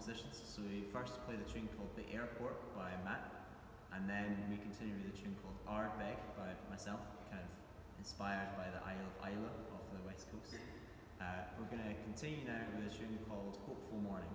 compositions. So we first play the tune called The Airport by Matt, and then we continue with a tune called Ardbeg by myself, kind of inspired by the Isle of Islay off the west coast. Uh, we're going to continue now with a tune called Hopeful Morning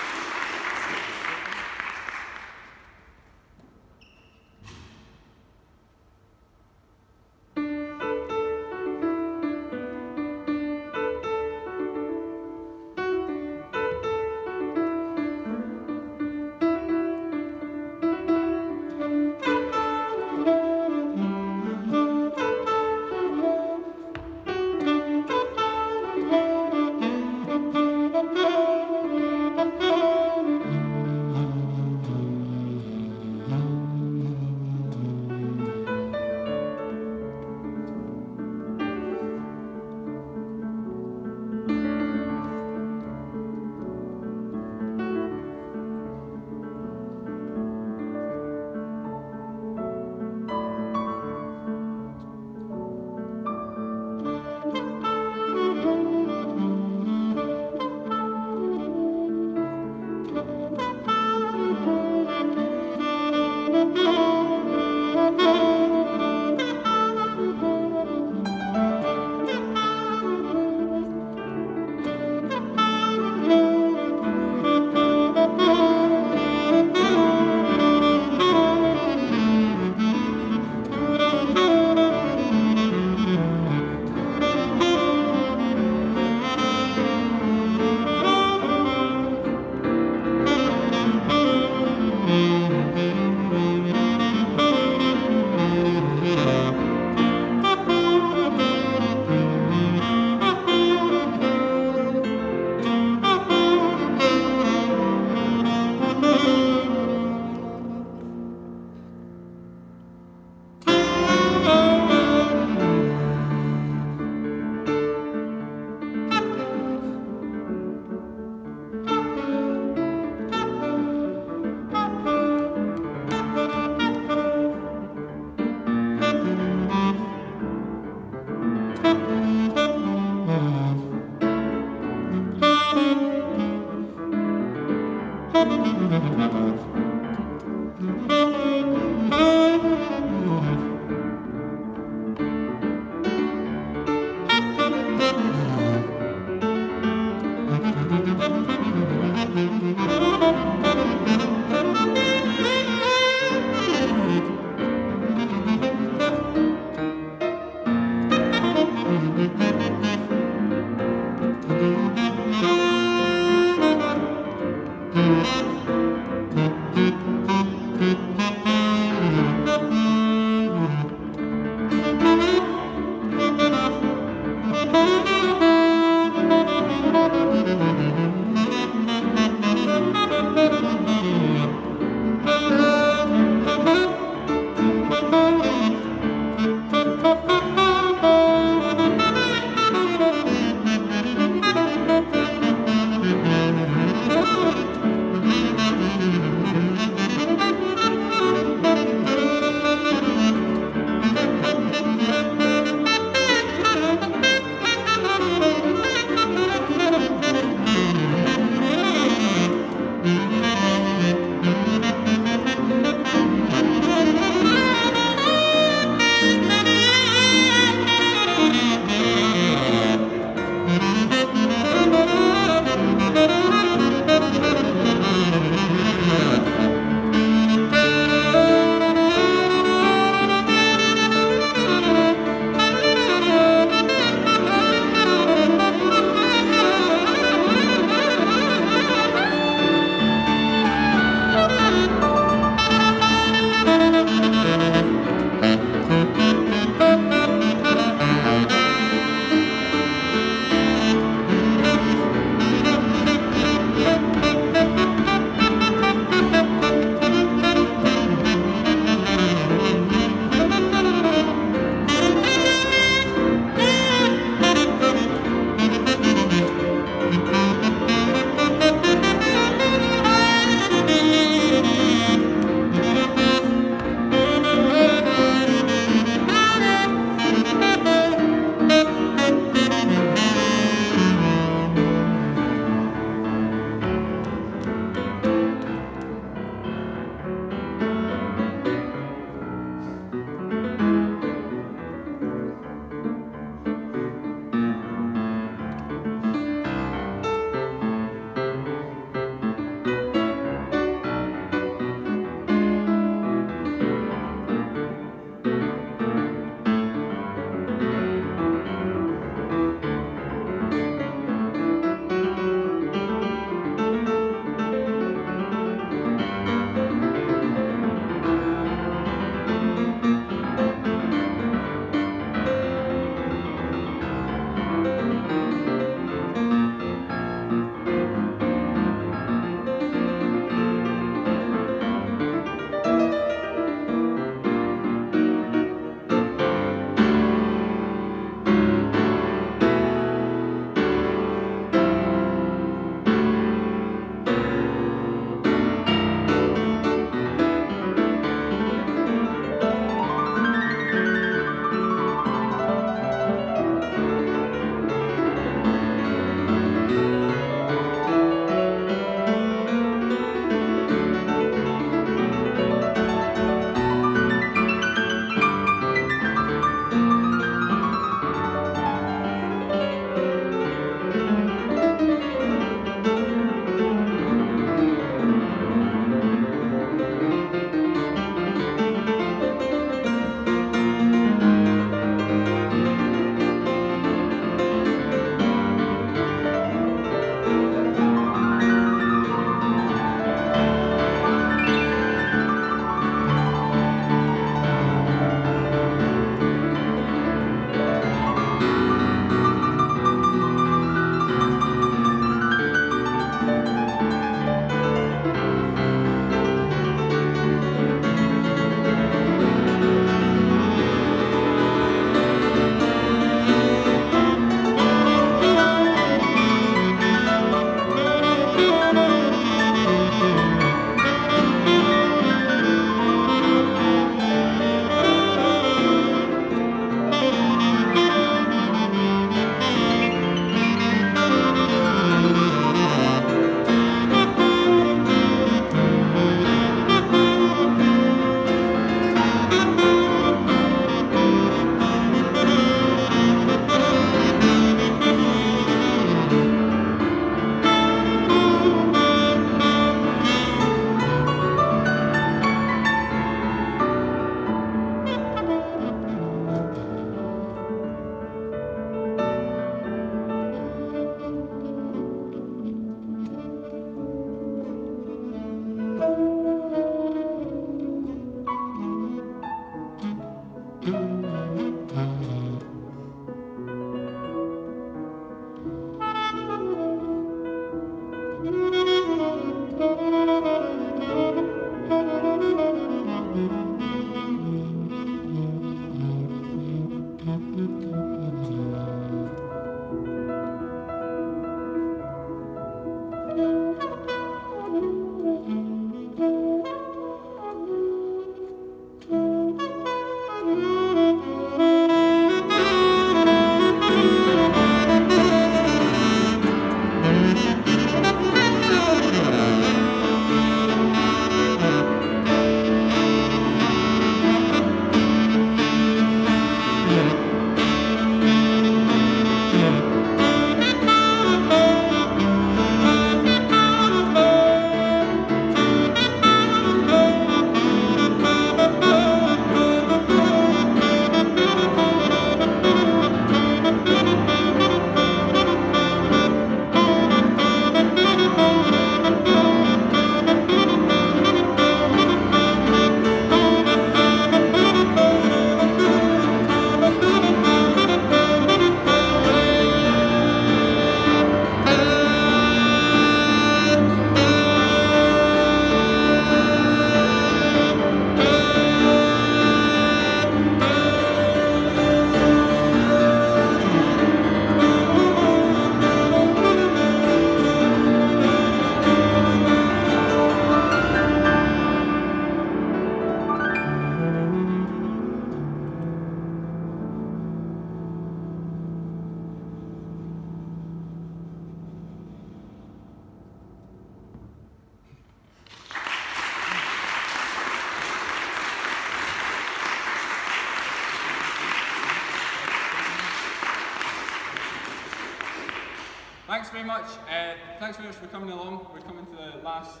coming along. We're coming to the last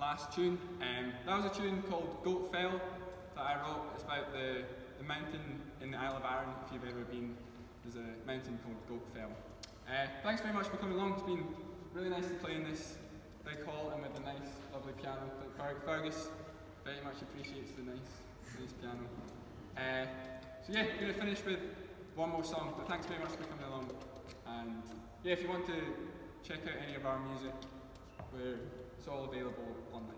last tune. Um, that was a tune called Goatfell that I wrote. It's about the, the mountain in the Isle of Arran, if you've ever been. There's a mountain called Goatfell. Uh, thanks very much for coming along. It's been really nice to play in this big hall and with a nice, lovely piano. Fergus very much appreciates the nice, nice piano. Uh, so yeah, we're going to finish with one more song, but thanks very much for coming along. And yeah, if you want to check out any of our music, we're, it's all available online.